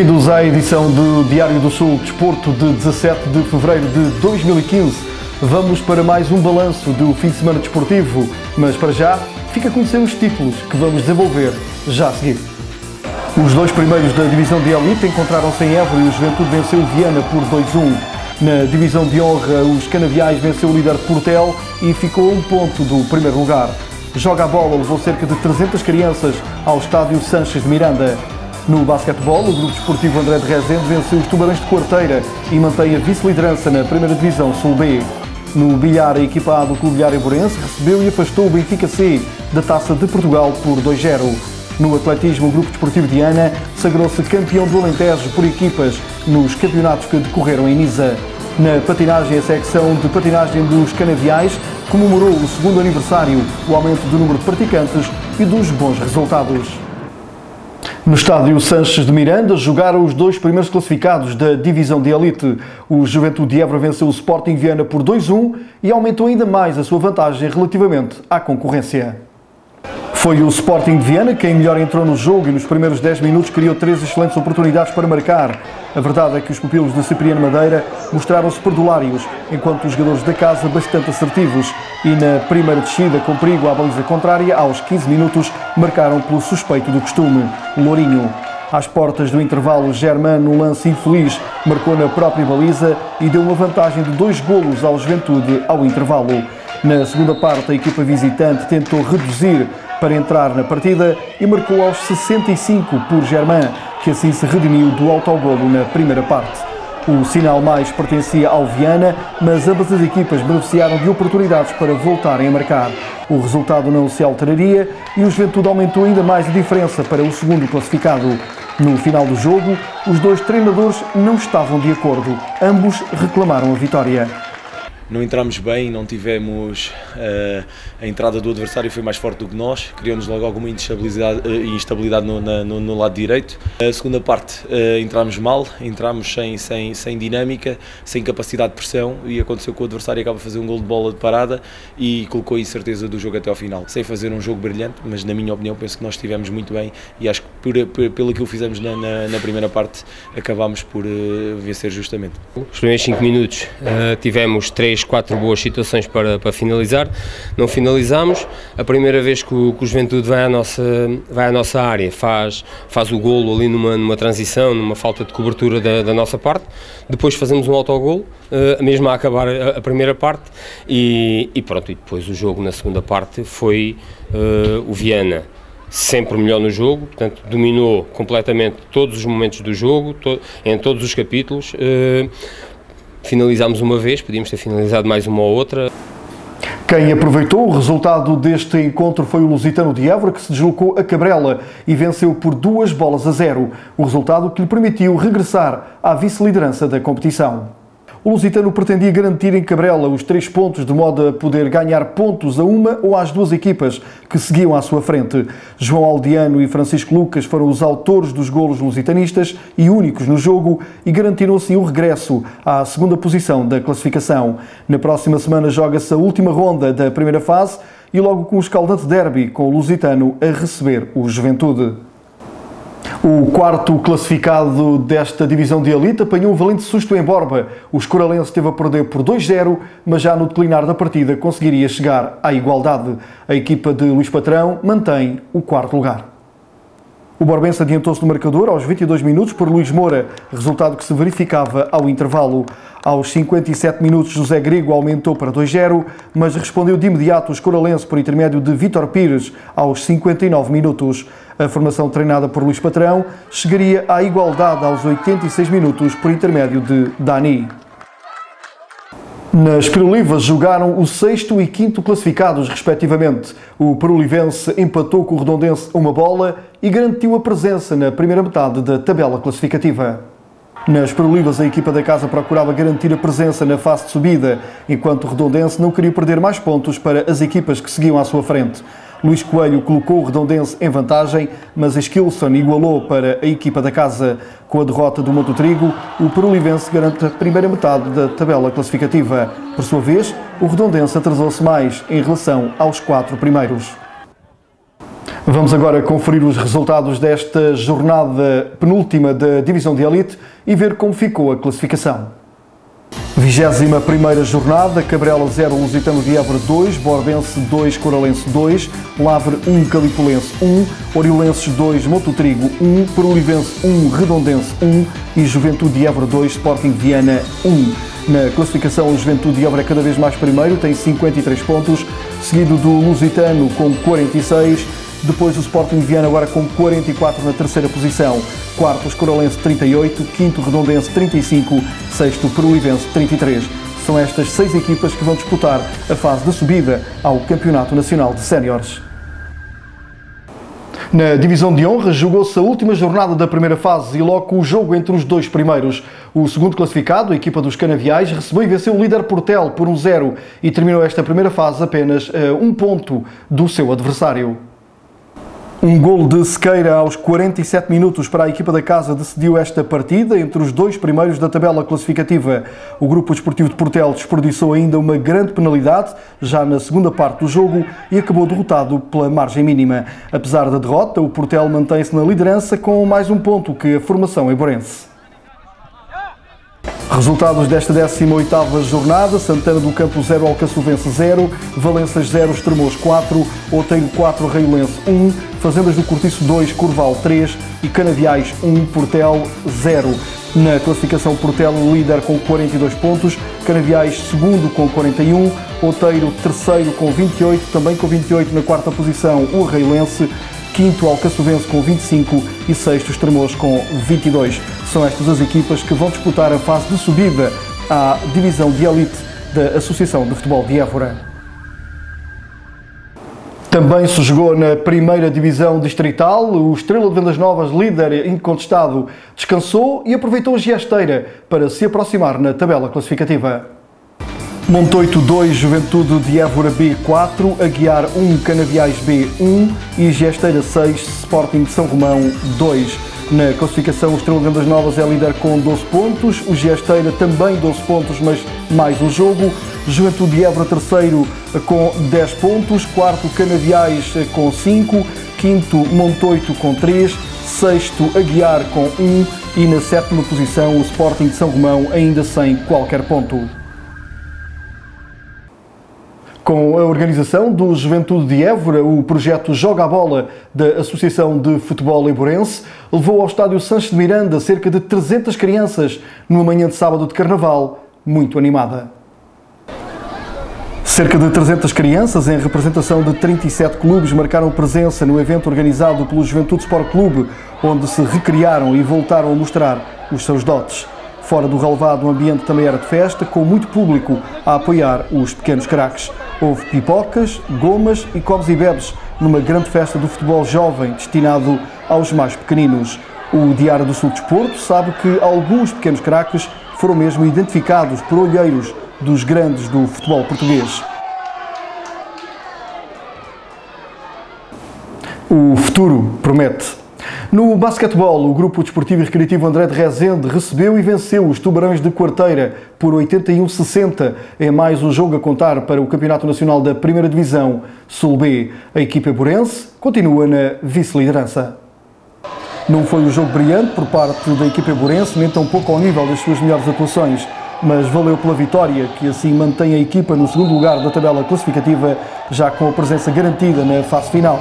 Bem-vindos à edição do Diário do Sul Desporto de 17 de fevereiro de 2015. Vamos para mais um balanço do fim de semana desportivo, mas para já fica a conhecer os títulos que vamos desenvolver já a seguir. Os dois primeiros da divisão de elite encontraram-se em Évora e o Juventude venceu Viana por 2-1. Na divisão de honra, os canaviais venceu o líder Portel e ficou a um ponto do primeiro lugar. Joga a bola levou cerca de 300 crianças ao estádio Sanches de Miranda. No basquetebol, o Grupo Desportivo André de Rezende venceu os Tubarões de Quarteira e mantém a vice-liderança na primeira divisão Sul B. No bilhar, a equipa A do Clube Bilhar Eborense recebeu e afastou o Benfica C da Taça de Portugal por 2-0. No atletismo, o Grupo Desportivo de Ana sagrou-se campeão do Alentejo por equipas nos campeonatos que decorreram em Nisa. Na patinagem, a secção de patinagem dos canaviais comemorou o segundo aniversário, o aumento do número de praticantes e dos bons resultados. No estádio Sanches de Miranda jogaram os dois primeiros classificados da divisão de elite. O Juventude de Évora venceu o Sporting Viana por 2-1 e aumentou ainda mais a sua vantagem relativamente à concorrência. Foi o Sporting de Viana quem melhor entrou no jogo e nos primeiros 10 minutos criou três excelentes oportunidades para marcar. A verdade é que os pupilos de Cipriano Madeira mostraram-se perdulários, enquanto os jogadores da casa bastante assertivos. E na primeira descida, com perigo à baliza contrária, aos 15 minutos, marcaram pelo suspeito do costume, Lourinho. Às portas do intervalo, Germán, no lance infeliz, marcou na própria baliza e deu uma vantagem de dois golos ao Juventude ao intervalo. Na segunda parte, a equipa visitante tentou reduzir para entrar na partida e marcou aos 65 por Germain, que assim se redimiu do autogolo na primeira parte. O sinal mais pertencia ao Viana, mas ambas as equipas beneficiaram de oportunidades para voltarem a marcar. O resultado não se alteraria e o Juventude aumentou ainda mais a diferença para o segundo classificado. No final do jogo, os dois treinadores não estavam de acordo. Ambos reclamaram a vitória não entramos bem, não tivemos uh, a entrada do adversário foi mais forte do que nós, criou-nos logo alguma instabilidade, uh, instabilidade no, na, no, no, lado direito. A segunda parte uh, entramos mal, entramos sem, sem, sem dinâmica, sem capacidade de pressão e aconteceu que o adversário acaba a fazer um gol de bola de parada e colocou a incerteza do jogo até ao final. Sem fazer um jogo brilhante, mas na minha opinião penso que nós estivemos muito bem e acho que por, por, pelo que o fizemos na, na, na, primeira parte acabámos por vencer justamente. Os primeiros 5 minutos tivemos 3 três, quatro boas situações para, para finalizar. Não finalizamos. A primeira vez que o, que o Juventude vai à nossa, vai à nossa área, faz, faz o golo ali numa, numa transição, numa falta de cobertura da, da nossa parte. Depois fazemos um autogolo, uh, mesmo a acabar a, a primeira parte. E, e, pronto, e depois o jogo na segunda parte foi uh, o Viana sempre melhor no jogo, portanto dominou completamente todos os momentos do jogo, to em todos os capítulos. Uh, finalizámos uma vez, podíamos ter finalizado mais uma ou outra. Quem aproveitou o resultado deste encontro foi o Lusitano de Évora, que se deslocou a Cabrela e venceu por duas bolas a zero. O resultado que lhe permitiu regressar à vice-liderança da competição. O Lusitano pretendia garantir em Cabrela os três pontos, de modo a poder ganhar pontos a uma ou às duas equipas que seguiam à sua frente. João Aldiano e Francisco Lucas foram os autores dos golos lusitanistas e únicos no jogo e garantiram assim o regresso à segunda posição da classificação. Na próxima semana joga-se a última ronda da primeira fase e logo com o escaldante derby com o Lusitano a receber o Juventude. O quarto classificado desta divisão de elite apanhou um valente susto em Borba. O escoralense esteve a perder por 2-0, mas já no declinar da partida conseguiria chegar à igualdade. A equipa de Luís Patrão mantém o quarto lugar. O Borbense adiantou-se no marcador aos 22 minutos por Luís Moura, resultado que se verificava ao intervalo. Aos 57 minutos, José Grego aumentou para 2-0, mas respondeu de imediato o escoralense por intermédio de Vítor Pires aos 59 minutos. A formação treinada por Luís Patrão chegaria à igualdade aos 86 minutos por intermédio de Dani. Nas Perolivas jogaram o sexto e quinto classificados, respectivamente. O Perolivense empatou com o Redondense uma bola e garantiu a presença na primeira metade da tabela classificativa. Nas Perolivas, a equipa da casa procurava garantir a presença na fase de subida, enquanto o Redondense não queria perder mais pontos para as equipas que seguiam à sua frente. Luís Coelho colocou o Redondense em vantagem, mas Skilson igualou para a equipa da casa. Com a derrota do Monte Trigo, o Perolivense garante a primeira metade da tabela classificativa. Por sua vez, o Redondense atrasou-se mais em relação aos quatro primeiros. Vamos agora conferir os resultados desta jornada penúltima da Divisão de Elite e ver como ficou a classificação. 21 jornada, Cabrela 0, Lusitano de Évora 2, Borbense 2, Coralense 2, Lavre 1, Calipulense 1, Oriolenses 2, Mototrigo 1, Perolivense 1, Redondense 1 e Juventude de Évora 2, Sporting Viana 1. Na classificação, o Juventude de Évora é cada vez mais primeiro, tem 53 pontos, seguido do Lusitano com 46, depois o Sporting Viana agora com 44 na terceira posição. Quarto, Escoralense 38, quinto, Redondense 35, sexto, Peruivense 33. São estas seis equipas que vão disputar a fase de subida ao Campeonato Nacional de Séniores. Na divisão de honra, jogou-se a última jornada da primeira fase e logo o jogo entre os dois primeiros. O segundo classificado, a equipa dos Canaviais, recebeu e venceu o líder Portel por um zero e terminou esta primeira fase apenas a um ponto do seu adversário. Um gol de Sequeira aos 47 minutos para a equipa da casa decidiu esta partida entre os dois primeiros da tabela classificativa. O grupo esportivo de Portel desperdiçou ainda uma grande penalidade já na segunda parte do jogo e acabou derrotado pela margem mínima. Apesar da derrota, o Portel mantém-se na liderança com mais um ponto que a formação eiborense. Resultados desta 18ª jornada, Santana do Campo 0, Alcaçovense 0, Valenças 0, Estremoz 4, Oteiro 4, Reiolense 1, Fazendas do Cortiço 2, Curval 3 e Canaviais 1, Portel 0. Na classificação, Portel líder com 42 pontos, Canaviais segundo com 41, Oteiro terceiro com 28, também com 28 na quarta posição o Reilense, quinto Alcaçovense com 25 e sexto Estremoz com 22. São estas as equipas que vão disputar a fase de subida à divisão de elite da Associação de Futebol de Évora. Também se jogou na primeira divisão distrital. O Estrela de Vendas Novas, líder incontestado, descansou e aproveitou a gesteira para se aproximar na tabela classificativa. Montoito 2, Juventude de Évora B4, Aguiar 1, Canaviais B1 e Gesteira 6, Sporting de São Romão 2. Na classificação, o Estrela de Vendas Novas é líder com 12 pontos, o Gesteira também 12 pontos, mas mais um jogo. Juventude de Évora terceiro com 10 pontos, quarto Canaviais com 5, quinto Montoito com 3, sexto Aguiar com 1 e na sétima posição o Sporting de São Romão ainda sem qualquer ponto. Com a organização do Juventude de Évora, o projeto Joga a Bola da Associação de Futebol Eiborense levou ao estádio Sanches de Miranda cerca de 300 crianças numa manhã de sábado de carnaval muito animada. Cerca de 300 crianças, em representação de 37 clubes, marcaram presença no evento organizado pelo Juventude Sport Clube, onde se recriaram e voltaram a mostrar os seus dotes. Fora do relevado, o ambiente também era de festa, com muito público a apoiar os pequenos craques. Houve pipocas, gomas e comes e bebes numa grande festa do futebol jovem destinado aos mais pequeninos. O Diário do Sul Desporto sabe que alguns pequenos craques foram mesmo identificados por olheiros dos grandes do futebol português. O futuro promete. No basquetebol, o grupo desportivo e recreativo André de Rezende recebeu e venceu os Tubarões de Quarteira por 81-60 em mais um jogo a contar para o Campeonato Nacional da Primeira Divisão Sul B. A equipa burense continua na vice-liderança. Não foi um jogo brilhante por parte da equipa burense, nem tão pouco ao nível das suas melhores atuações, mas valeu pela vitória, que assim mantém a equipa no segundo lugar da tabela classificativa, já com a presença garantida na fase final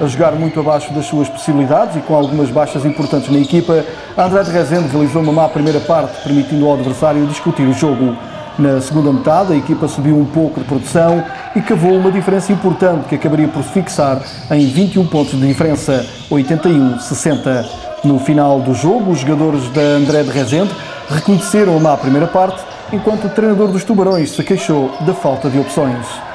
a jogar muito abaixo das suas possibilidades e com algumas baixas importantes na equipa, André de Rezende realizou uma má primeira parte, permitindo ao adversário discutir o jogo. Na segunda metade, a equipa subiu um pouco de produção e cavou uma diferença importante que acabaria por se fixar em 21 pontos de diferença, 81-60. No final do jogo, os jogadores da André de Rezende reconheceram a má primeira parte, enquanto o treinador dos Tubarões se queixou da falta de opções.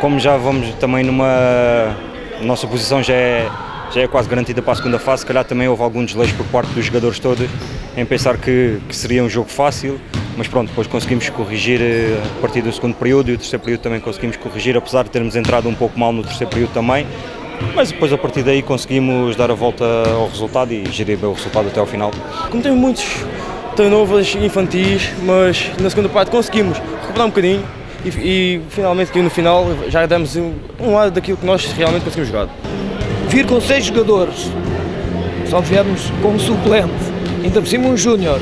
Como já vamos também numa. Nossa posição já é, já é quase garantida para a segunda fase, se calhar também houve algum desleixo por parte dos jogadores todos em pensar que, que seria um jogo fácil, mas pronto, depois conseguimos corrigir eh, a partir do segundo período e o terceiro período também conseguimos corrigir, apesar de termos entrado um pouco mal no terceiro período também, mas depois a partir daí conseguimos dar a volta ao resultado e gerir bem o resultado até ao final. Como temos muitos turnovers infantis, mas na segunda parte conseguimos recuperar um bocadinho e, e finalmente no final já damos um, um lado daquilo que nós realmente conseguimos jogar. Vir com seis jogadores, só viemos com um suplente, ainda por cima um júnior.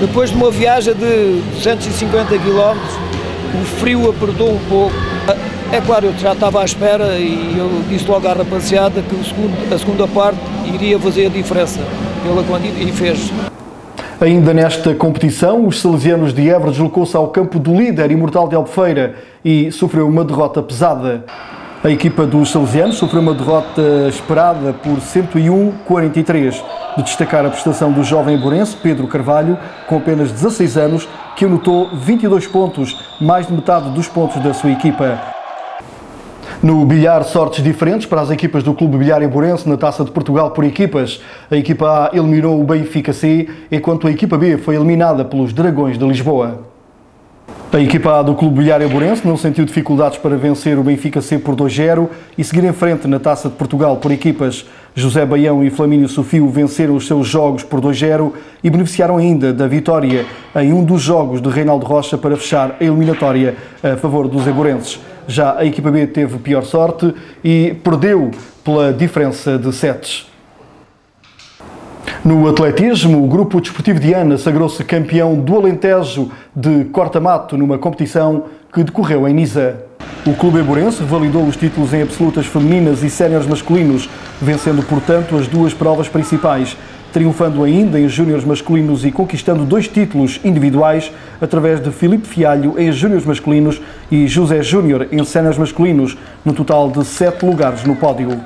Depois de uma viagem de 250 km, o frio apertou um pouco. É claro, eu já estava à espera e eu disse logo à rapaziada que segundo, a segunda parte iria fazer a diferença. Pela e fez. Ainda nesta competição, os salesianos de Évora deslocou-se ao campo do líder imortal de Albufeira e sofreu uma derrota pesada. A equipa dos salesianos sofreu uma derrota esperada por 101-43. De destacar a prestação do jovem borense Pedro Carvalho, com apenas 16 anos, que anotou 22 pontos, mais de metade dos pontos da sua equipa. No bilhar, sortes diferentes para as equipas do Clube Bilhar Emborense na Taça de Portugal por equipas. A equipa A eliminou o Benfica C, enquanto a equipa B foi eliminada pelos Dragões de Lisboa. A equipa A do Clube Bilhar Emborense não sentiu dificuldades para vencer o Benfica C por 2-0 e seguir em frente na Taça de Portugal por equipas. José Baião e Flamínio Sofio venceram os seus jogos por 2-0 e beneficiaram ainda da vitória em um dos jogos de Reinaldo Rocha para fechar a eliminatória a favor dos emborenses. Já a equipa B teve pior sorte e perdeu pela diferença de sets. No atletismo, o Grupo Desportivo de Ana sagrou-se campeão do Alentejo de corta-mato numa competição que decorreu em Nisa. O clube eburense validou os títulos em absolutas femininas e séniores masculinos, vencendo, portanto, as duas provas principais, triunfando ainda em júniores masculinos e conquistando dois títulos individuais através de Filipe Fialho em júniores masculinos e José Júnior em séniores masculinos, no total de sete lugares no pódio.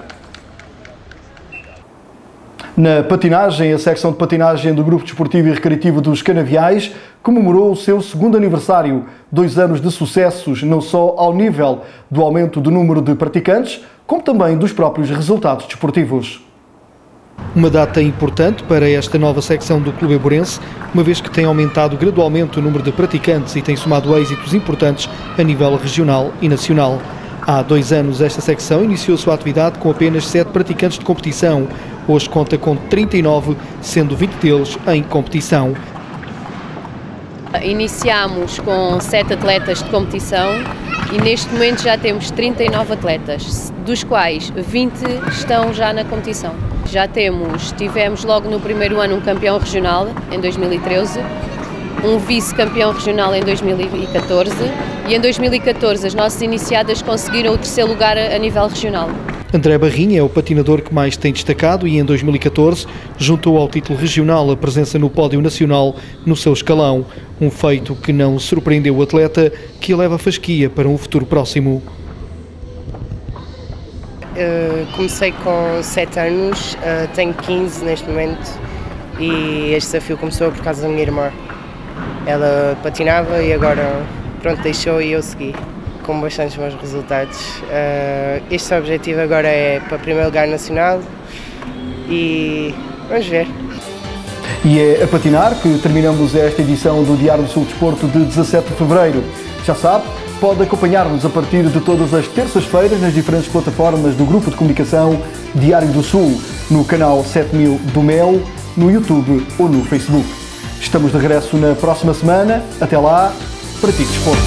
Na patinagem, a secção de patinagem do Grupo Desportivo e Recreativo dos Canaviais comemorou o seu segundo aniversário, dois anos de sucessos, não só ao nível do aumento do número de praticantes, como também dos próprios resultados desportivos. Uma data importante para esta nova secção do Clube Eburense, uma vez que tem aumentado gradualmente o número de praticantes e tem somado êxitos importantes a nível regional e nacional. Há dois anos, esta secção iniciou sua atividade com apenas sete praticantes de competição. Hoje conta com 39, sendo 20 deles em competição. Iniciamos com sete atletas de competição e neste momento já temos 39 atletas, dos quais 20 estão já na competição. Já temos, tivemos logo no primeiro ano um campeão regional em 2013, um vice-campeão regional em 2014 e em 2014 as nossas iniciadas conseguiram o terceiro lugar a nível regional. André Barrinha é o patinador que mais tem destacado e em 2014 juntou ao título regional a presença no pódio nacional no seu escalão, um feito que não surpreendeu o atleta que eleva a fasquia para um futuro próximo. Uh, comecei com 7 anos, uh, tenho 15 neste momento e este desafio começou por causa da minha irmã. Ela patinava e agora pronto deixou e eu segui com bastantes bons resultados. Uh, este objetivo agora é para primeiro lugar nacional e vamos ver. E é a patinar que terminamos esta edição do Diário do Sul Desporto de 17 de Fevereiro. Já sabe, pode acompanhar-nos a partir de todas as terças-feiras nas diferentes plataformas do Grupo de Comunicação Diário do Sul, no canal 7000 do Mel, no YouTube ou no Facebook. Estamos de regresso na próxima semana. Até lá, pratique desporto.